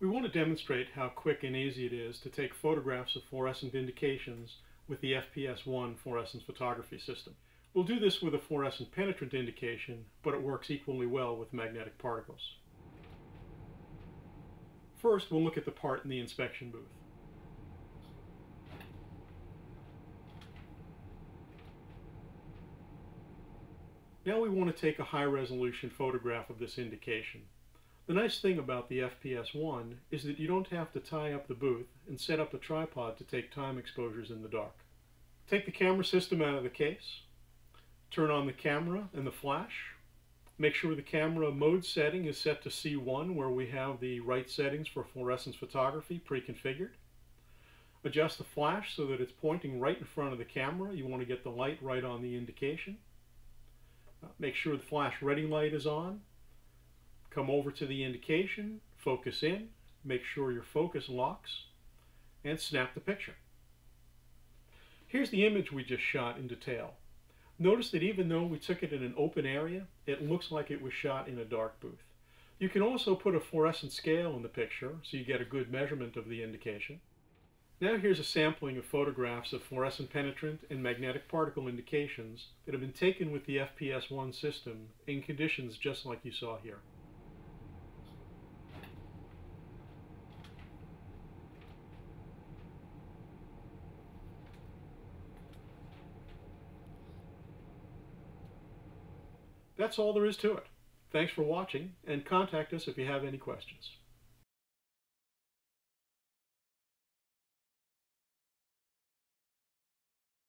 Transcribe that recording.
We want to demonstrate how quick and easy it is to take photographs of fluorescent indications with the FPS-1 fluorescence photography system. We'll do this with a fluorescent penetrant indication, but it works equally well with magnetic particles. First, we'll look at the part in the inspection booth. Now we want to take a high resolution photograph of this indication. The nice thing about the FPS-1 is that you don't have to tie up the booth and set up the tripod to take time exposures in the dark. Take the camera system out of the case, turn on the camera and the flash, make sure the camera mode setting is set to C1 where we have the right settings for fluorescence photography pre-configured. Adjust the flash so that it's pointing right in front of the camera. You want to get the light right on the indication. Uh, make sure the flash ready light is on. Come over to the indication, focus in, make sure your focus locks, and snap the picture. Here's the image we just shot in detail. Notice that even though we took it in an open area, it looks like it was shot in a dark booth. You can also put a fluorescent scale in the picture so you get a good measurement of the indication. Now here's a sampling of photographs of fluorescent penetrant and magnetic particle indications that have been taken with the FPS-1 system in conditions just like you saw here. That's all there is to it. Thanks for watching, and contact us if you have any questions.